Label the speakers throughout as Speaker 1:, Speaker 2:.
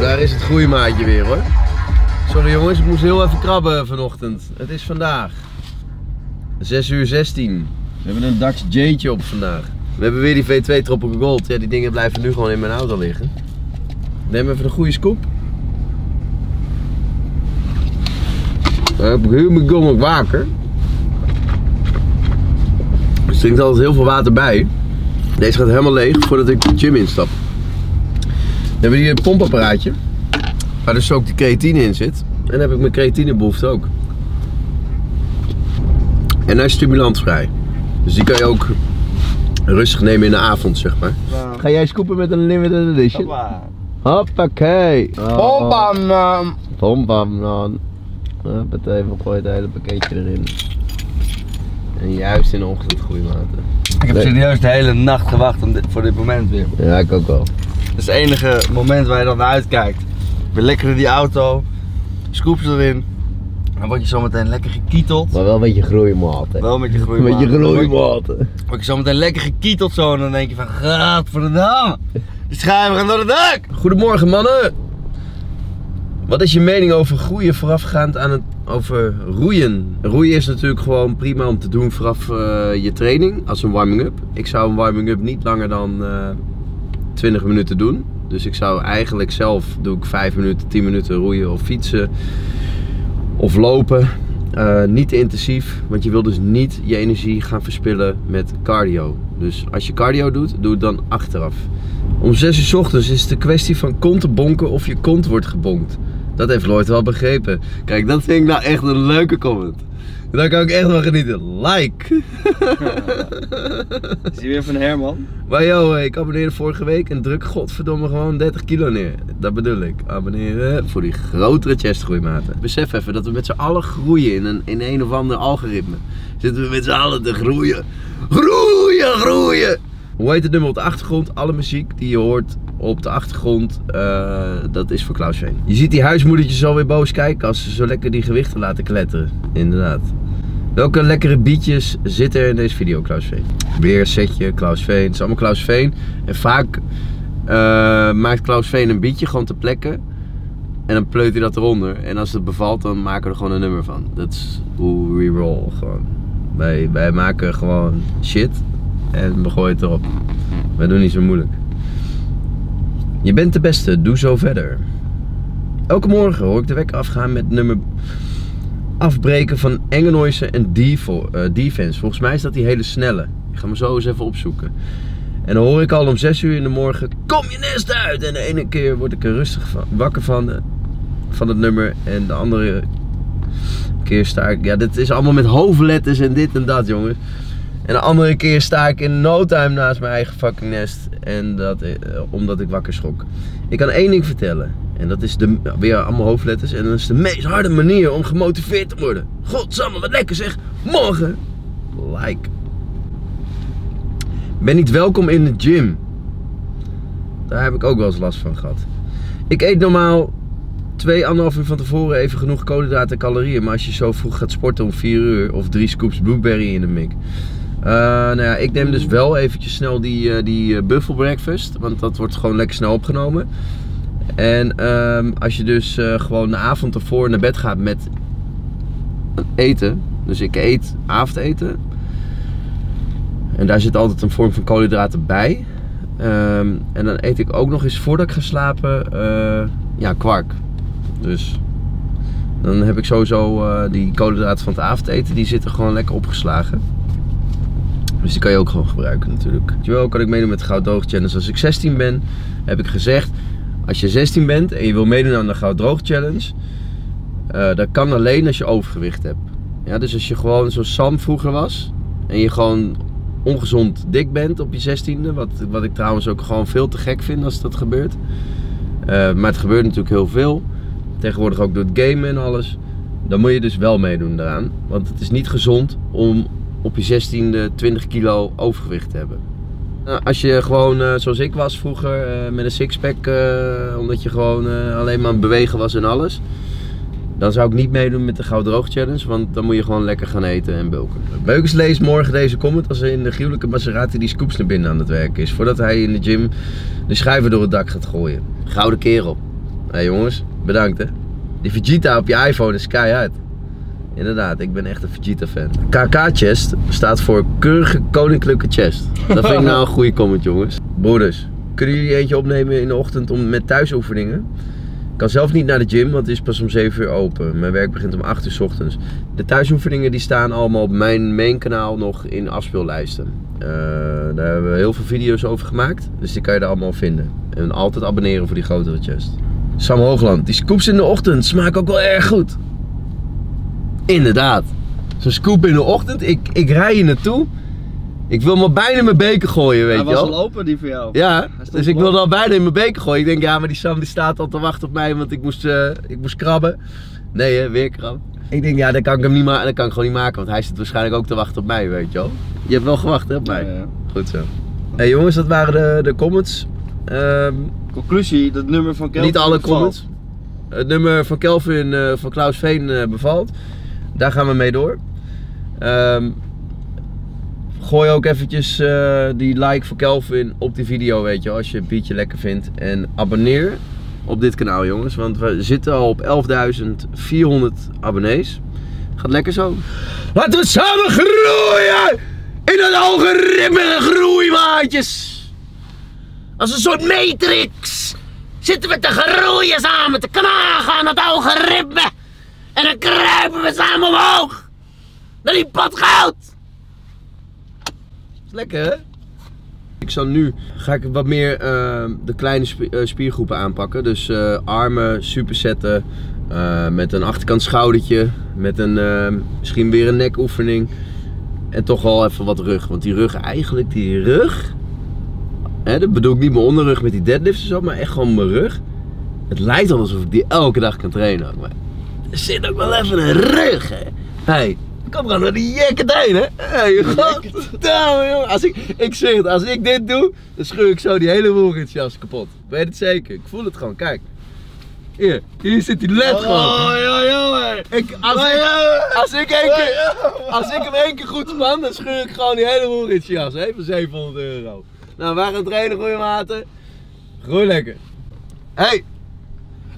Speaker 1: Daar is het groeimaatje weer hoor. Sorry jongens, ik moest heel even krabben vanochtend. Het is vandaag 6 uur 16. We hebben een Dutch J'tje op vandaag. We hebben weer die V2 Tropical Gold. Ja, die dingen blijven nu gewoon in mijn auto liggen. Neem even een goede scoop. Daar heb ik heel mijn gong waker. Er drinkt altijd heel veel water bij. Deze gaat helemaal leeg voordat ik de gym instap. Hebben we hier een pompapparaatje. Waar dus ook die creatine in zit. En dan heb ik mijn creatinebehoefte ook. En hij is stimulantvrij. Dus die kan je ook rustig nemen in de avond, zeg maar. Ga jij scoopen met een limited edition?
Speaker 2: Hoppa.
Speaker 1: Hoppakee.
Speaker 2: Pompam. ehm,
Speaker 1: Pompam dan. Hoppatee, we gooien het hele pakketje erin. En juist in de ochtend groeimaten.
Speaker 2: Ik heb serieus de hele nacht gewacht om dit, voor dit moment weer.
Speaker 1: Ja, ik ook wel.
Speaker 2: Dat is het enige moment waar je dan naar uitkijkt. Weer lekker in die auto, scoop ze erin. Dan word je zometeen lekker gekieteld.
Speaker 1: Maar wel een beetje groeimaten.
Speaker 2: Wel met je
Speaker 1: Een beetje
Speaker 2: Dan word je-
Speaker 1: groeimaten.
Speaker 2: word je zometeen lekker gekieteld zo en dan denk je van, gadverdamme. Die schijven gaan door het dak.
Speaker 1: Goedemorgen mannen! Wat is je mening over groeien voorafgaand aan het over roeien? Roeien is natuurlijk gewoon prima om te doen vooraf eh, je training als een warming-up. Ik zou een warming-up niet langer dan eh 20 minuten doen. Dus ik zou eigenlijk zelf doe ik 5 minuten, 10 minuten roeien of fietsen of lopen. Eh, niet te intensief, want je wil dus niet je energie gaan verspillen met cardio. Dus als je cardio doet, doe het dan achteraf. Om 6 uur 's ochtends is het een kwestie van kont te bonken of je kont wordt gebonkt. Dat heeft Lloyd wel begrepen. Kijk, dat vind ik nou echt een leuke comment. Daar kan ik echt wel genieten. Like!
Speaker 2: Is die weer van Herman?
Speaker 1: Maar joh, ik abonneerde vorige week en druk godverdomme gewoon 30 kilo neer. Dat bedoel ik. Abonneren voor die grotere chestgroeimaten. Besef even dat we met z'n allen groeien in een, in een of ander algoritme. Zitten we met z'n allen te groeien. Groeien, groeien! Hoe heet het nummer op de achtergrond? Alle muziek die je hoort op de achtergrond, eh, dat is voor Klaus Veen. Je ziet die huismoedertjes alweer boos kijken als ze zo lekker die gewichten laten kletteren. Inderdaad. Welke lekkere beatjes zitten er in deze video, Klaus Veen? Weer setje, Klaus Veen. Het is allemaal Klaus Veen. En vaak eh, maakt Klaus Veen een beatje gewoon te plekken. En dan pleut hij dat eronder. En als het bevalt, dan maken we er gewoon een nummer van. Dat is hoe we roll gewoon. Wij, wij maken gewoon shit en we gooien het erop. Wij doen niet zo moeilijk. Je bent de beste, doe zo verder. Elke morgen hoor ik de wekker afgaan met nummer afbreken van Engenoise en eh, Defense. Volgens mij is dat die hele snelle. Ik ga me zo eens even opzoeken. En dan hoor ik al om 6 uur in de morgen: Kom je nest uit! En de ene keer word ik er rustig van, wakker van, eh, van het nummer. En de andere keer sta ik. Ja, dit is allemaal met hoofdletters en dit en dat, jongens. En de andere keer sta ik in no time naast mijn eigen fucking nest. En dat eh, omdat ik wakker schrok. Ik kan één ding vertellen. En dat is de, weer allemaal hoofdletters. En dat is de meest harde manier om gemotiveerd te worden. Godsamme, wat lekker zeg. Morgen. Like. Ben niet welkom in de gym. Daar heb ik ook wel eens last van gehad. Ik eet normaal 2,5 uur van tevoren even genoeg koolhydraten en calorieën. Maar als je zo vroeg gaat sporten om 4 uur of drie scoops blueberry in de mik. Eh, nou ja, ik neem dus wel eventjes snel die, eh, die eh, buffel breakfast. Want dat wordt gewoon lekker snel opgenomen. En ehm, als je dus gewoon de avond ervoor naar bed gaat met eten. Dus ik eet avondeten. En daar zit altijd een vorm van koolhydraten bij. Ehm, en dan eet ik ook nog eens voordat ik ga slapen, ja, kwark. Dus dan heb ik sowieso die koolhydraten van het avondeten, die zitten gewoon lekker opgeslagen. Dus die kan je ook gewoon gebruiken natuurlijk. Wel kan ik meedoen met de Goud Challenge. Als ik 16 ben, heb ik gezegd, als je 16 bent en je wil meedoen aan de Goud Droog Challenge, eh, dat kan alleen als je overgewicht hebt. Ja, dus als je gewoon zoals Sam vroeger was en je gewoon ongezond dik bent op je 16e, wat, wat ik trouwens ook gewoon veel te gek vind als dat gebeurt. Eh, maar het gebeurt natuurlijk heel veel. Tegenwoordig ook door het gamen en alles. Dan moet je dus wel meedoen daaraan. Want het is niet gezond om op je 16e 20 kilo overgewicht hebben. Nou, als je gewoon eh, zoals ik was vroeger, eh, met een sixpack, eh, omdat je gewoon alleen maar aan het bewegen was en alles. Dan zou ik niet meedoen met de Gouden Droog Challenge, want dan moet je gewoon lekker gaan eten en bulken. Beukers leest morgen deze comment als er in de gruwelijke Maserati die scoops naar binnen aan het werken is. Voordat hij in de gym de schijven door het dak gaat gooien. Gouden kerel. Hé jongens, bedankt hè. Die Vegeta op je iPhone is keihard. Inderdaad, ik ben echt een Vegeta fan. KK Chest staat voor keurige koninklijke chest. Dat vind ik nou een goede comment jongens. Broeders, kunnen jullie eentje opnemen in de ochtend om, met thuisoefeningen? Ik kan zelf niet naar de gym, want het is pas om 7 uur open. Mijn werk begint om 8 uur s ochtends. De thuisoefeningen die staan allemaal op mijn main kanaal nog in afspeellijsten. Eh, daar hebben we heel veel video's over gemaakt, dus die kan je er allemaal vinden. En altijd abonneren voor die grotere chest. Sam Hoogland, die scoops in de ochtend smaken ook wel erg goed. Inderdaad. Zo'n scoop in de ochtend, ik, ik rij hier naartoe. Ik wil maar bijna in mijn beker gooien, weet
Speaker 2: Hij
Speaker 1: je
Speaker 2: was
Speaker 1: wel.
Speaker 2: al open die voor jou.
Speaker 1: Ja, dus ik wilde al bijna in mijn beker gooien. Ik denk, ja, maar die Sam die staat al te wachten op mij, want ik moest, eh, ik moest krabben. Nee, hè, weer krabben. Ik denk, ja, dat kan ik hem niet maken, dat kan ik gewoon niet maken, want hij zit waarschijnlijk ook te wachten op mij, weet je wel. Je hebt wel gewacht, hè, op mij.
Speaker 2: Ja, ja.
Speaker 1: Goed zo. hey, jongens, dat waren de, de comments. Ehm,
Speaker 2: Conclusie, dat nummer van Kelvin
Speaker 1: niet alle
Speaker 2: bevalt.
Speaker 1: comments. Het nummer van Kelvin eh, van Klaus Veen eh, bevalt. Daar gaan we mee door. Ehm, gooi ook eventjes eh, die like voor Kelvin op die video, weet je, als je het beatje lekker vindt. En abonneer op dit kanaal, jongens, want we zitten al op 11.400 abonnees. Gaat lekker zo. Laten we samen groeien in dat algoritme groeimaatjes. Als een soort matrix zitten we te groeien samen, te knagen aan het algoritme. En dan kruipen we samen omhoog. Naar die pot goud. Is lekker hè? Ik zal nu, ga ik wat meer eh, de kleine eh, spiergroepen aanpakken. Dus eh, armen, supersetten, eh, met een achterkant schoudertje, met een, eh, misschien weer een nekoefening. En toch wel even wat rug, want die rug eigenlijk, die rug, Hè, dat bedoel ik niet mijn onderrug met die deadlifts en zo, maar echt gewoon mijn rug. Het lijkt alsof ik die elke dag kan trainen. Maar er zit ook wel even een rug, hè. Hey, kom gewoon naar die heen, hè. Hey, goddamme, jongen. Als ik, ik zeg het, als ik dit doe, dan scheur ik zo die hele woelritsjas kapot. Weet het zeker. Ik voel het gewoon, kijk. Hier, hier zit die led gewoon.
Speaker 2: Oh, ja, jongen.
Speaker 1: Ik, als, ik, als, ik één keer, als ik hem één keer goed span, dan scheur ik gewoon die hele woelritsjas, hè, voor 700 euro. Nou, we gaan trainen, goeie maten. Groei lekker. Hey!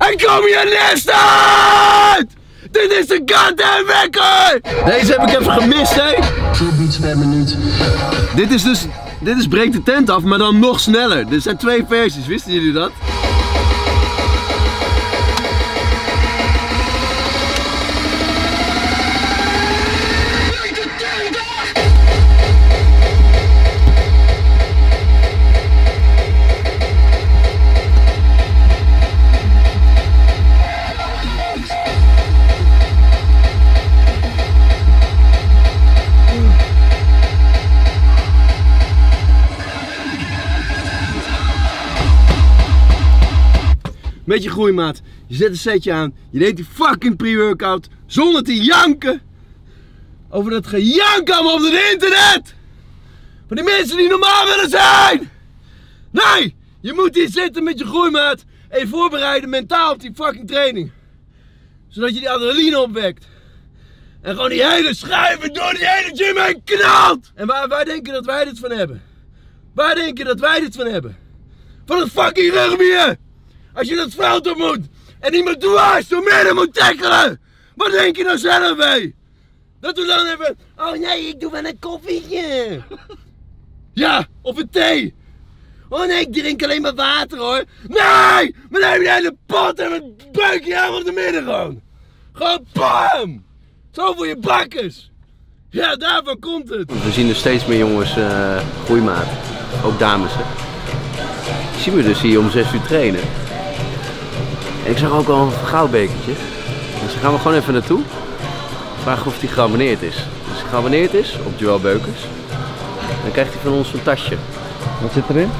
Speaker 1: En kom je nest uit! Dit is de goddamn wekker! Deze heb ik even gemist, hè?
Speaker 3: 4 beats per minuut.
Speaker 1: Dit is dus, dit is breek de tent af, maar dan nog sneller. Er zijn twee versies, wisten jullie dat? Met je groeimaat. Je zet een setje aan. Je deed die fucking pre-workout zonder te janken. Over dat gejank allemaal op het internet. Van die mensen die normaal willen zijn. Nee, je moet hier zitten met je groeimaat. En je voorbereiden mentaal op die fucking training. Zodat je die adrenaline opwekt. En gewoon die hele schuiven door die hele gym heen knalt. En waar, waar denk dat wij dit van hebben? Waar denk je dat wij dit van hebben? Van het fucking rugbier! Als je dat veld op moet en iemand dwars door midden moet tackelen! Wat denk je nou zelf mee? Dat we dan even... Oh nee, ik doe wel een koffietje! Ja, of een thee! Oh nee, ik drink alleen maar water hoor! Nee! Dan heb je hele pot en een buikje helemaal op de midden gewoon! Gewoon BAM! Zo voor je bakkers! Ja, daarvan komt het! We zien er steeds meer jongens uh, groeimaat. Ook dames hè. Zien we dus hier om 6 uur trainen. En ik zag ook al een goudbekertje. Dus daar gaan we gewoon even naartoe. Vragen of hij geabonneerd is. Als hij geabonneerd is op Joël Beukers, dan krijgt hij van ons een tasje.
Speaker 2: Wat zit erin?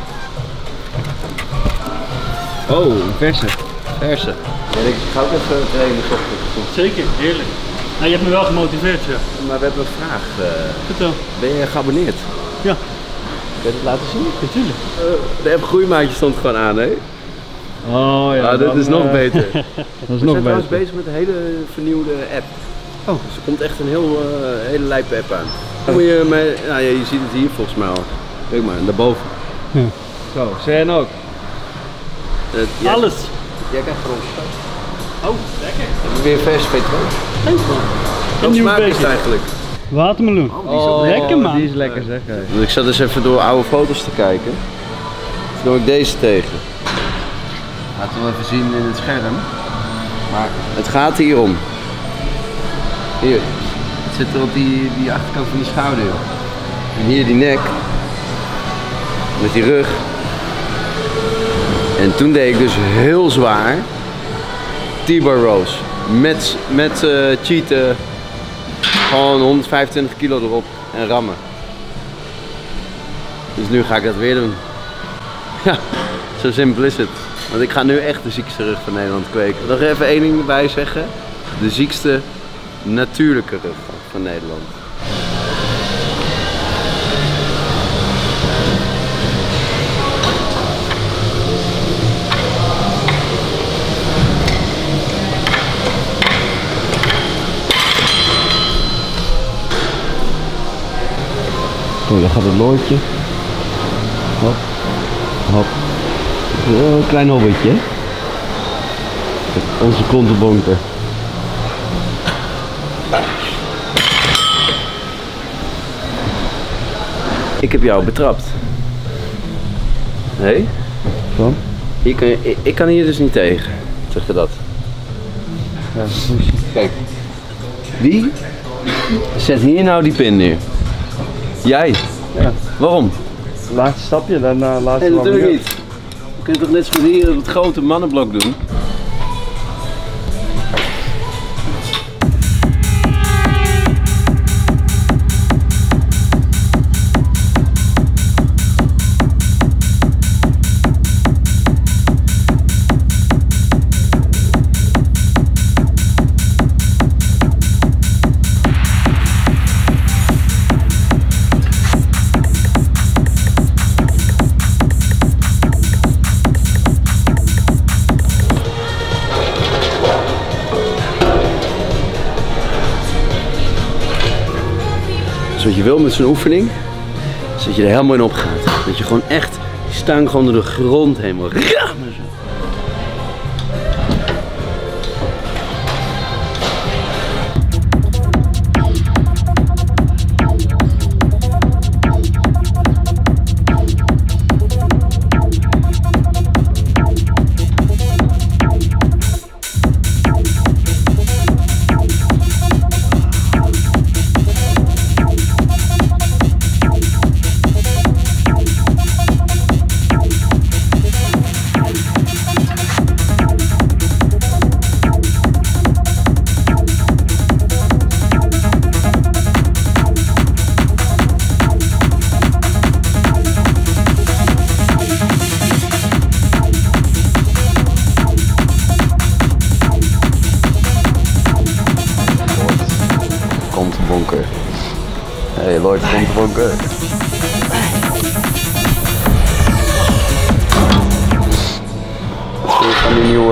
Speaker 1: Oh, een verse. Verse. Ja, ik ga ook even trainen s ochtends.
Speaker 4: Zeker, heerlijk. Nou, je hebt me wel gemotiveerd, ja.
Speaker 1: Maar we hebben een vraag. eh,
Speaker 4: Vertel.
Speaker 1: ben je geabonneerd?
Speaker 4: Ja,
Speaker 1: Kun je het laten zien?
Speaker 4: natuurlijk.
Speaker 1: de app Groeimaatje stond gewoon aan, hè?
Speaker 4: Oh ja,
Speaker 1: Ah, dit is nog beter.
Speaker 4: dat is
Speaker 1: We
Speaker 4: nog
Speaker 1: zijn trouwens
Speaker 4: beter.
Speaker 1: bezig met een hele vernieuwde app. Oh. Dus er komt echt een heel, eh, hele lijpe app aan. Dan moet je, mee, nou, ja, je ziet het hier volgens mij al. Kijk maar, daarboven.
Speaker 2: Zo, Sen ook.
Speaker 1: Het- ja,
Speaker 4: Alles.
Speaker 1: Jij krijgt voor ons.
Speaker 4: Oh, lekker.
Speaker 1: Weer vers petrol?
Speaker 4: Leuk man.
Speaker 1: Wat
Speaker 4: Een nieuwe
Speaker 1: smaak is het
Speaker 4: beker.
Speaker 1: eigenlijk?
Speaker 4: Watermeloen.
Speaker 1: Oh,
Speaker 4: lekker man.
Speaker 2: Die is lekker zeg. hé.
Speaker 1: Dus ik zat eens even door oude foto's te kijken. Toen kwam ik deze tegen. Laten we even zien in het scherm. Maar het gaat hier om. Hier. Het zit er op die, die achterkant van die schouder. En hier die nek. Met die rug. En toen deed ik dus heel zwaar T-bar rows. Met, met eh cheaten. Gewoon 125 kilo erop en rammen. Dus nu ga ik dat weer doen. Ja, zo simpel is het. Want ik ga nu echt de ziekste rug van Nederland kweken. Nog even één ding erbij zeggen. De ziekste natuurlijke rug van Nederland. Oh, daar gaat het looitje. Hop. Hop. Oh, Een klein hobbitje. Onze kontenbonker. Ik heb jou betrapt. Nee?
Speaker 2: Van?
Speaker 1: Ik kan, ik, ik kan hier dus niet tegen. Zeg je dat?
Speaker 2: Ja.
Speaker 1: Kijk. Wie zet hier nou die pin neer? Jij.
Speaker 2: Ja.
Speaker 1: Waarom?
Speaker 2: Laatste stapje, daarna laatste
Speaker 1: Nee, natuurlijk niet. We kunnen toch net zo goed hier het grote mannenblok doen? Met zo'n oefening, is dat je er helemaal in opgaat. Dat je gewoon echt die gewoon door de grond heen wil rammen.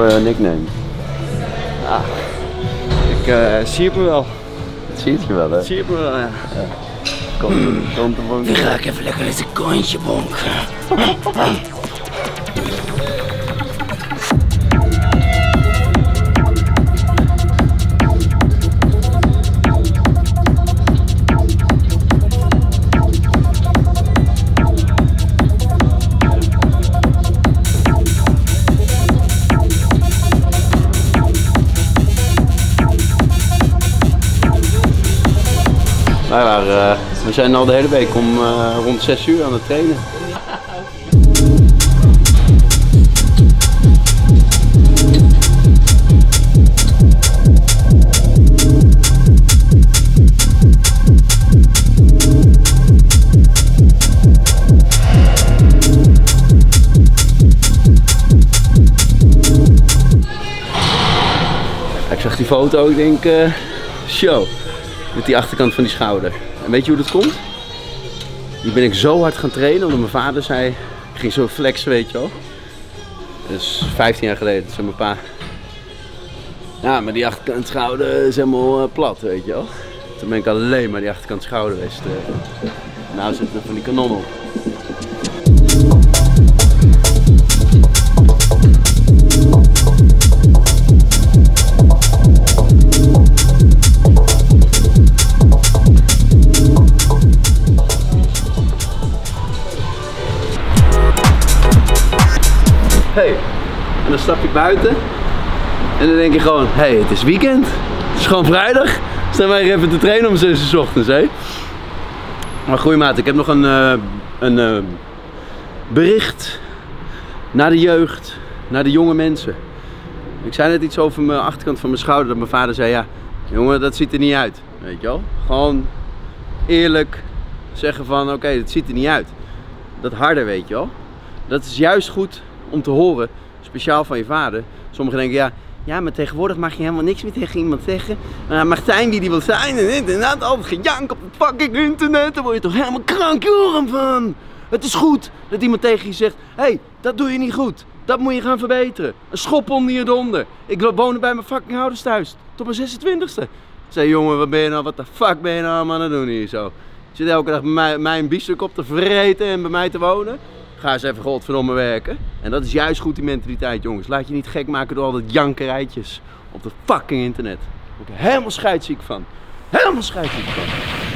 Speaker 1: Eh, nickname?
Speaker 2: Ik eh, zie het me wel.
Speaker 1: Dat zie je wel hè?
Speaker 2: Zie het me wel, ja.
Speaker 1: Komt, komt de bonker.
Speaker 3: Ga ik even lekker eens een kontje bonken.
Speaker 1: Nou we zijn al de hele week om eh, rond 6 uur aan het trainen. Ik zag die foto, ik denk, eh, show. Met die achterkant van die schouder. En weet je hoe dat komt? Die ben ik zo hard gaan trainen, omdat mijn vader zei, ik ging zo flexen, weet je wel. Is 15 jaar geleden, dat zei mijn pa. Ja, maar die achterkant schouder is helemaal eh, plat, weet je wel. Toen ben ik alleen maar die achterkant schouder geweest. eh. Nou zit er van die kanon op. buiten. En dan denk je gewoon, hey, het is weekend. Het is gewoon vrijdag. Staan wij even te trainen om 6 uur ochtends, hè. Maar goeie maat, ik heb nog een, eh, een eh, bericht naar de jeugd, naar de jonge mensen. Ik zei net iets over mijn achterkant van mijn schouder, dat mijn vader zei, ja, jongen, dat ziet er niet uit. Weet je wel? Gewoon eerlijk zeggen van, oké, het ziet er niet uit. Dat harder, weet je wel. Dat is juist goed om te horen, speciaal van je vader. Sommigen denken, ja, ja, maar tegenwoordig mag je helemaal niks meer tegen iemand zeggen. Maar hij mag zijn wie die wil zijn en en dat. Altijd gejank op het fucking internet. Daar word je toch helemaal krankjoren van. Het is goed dat iemand tegen je zegt, hé, hey, dat doe je niet goed. Dat moet je gaan verbeteren. Een schop onder je donder. Ik woonde bij mijn fucking ouders thuis. Tot mijn 26e. Ik zei, jongen, wat ben je nou, wat de fuck ben je nou aan het doen hier zo? Je zit elke dag bij mij, mij een biefstuk op te vreten en bij mij te wonen. Ga eens even godverdomme werken. En dat is juist goed die mentaliteit, jongens. Laat je niet gek maken door al dat jankerijtjes op het fucking internet. Daar word ik helemaal scheidsziek van. Helemaal scheidsziek van.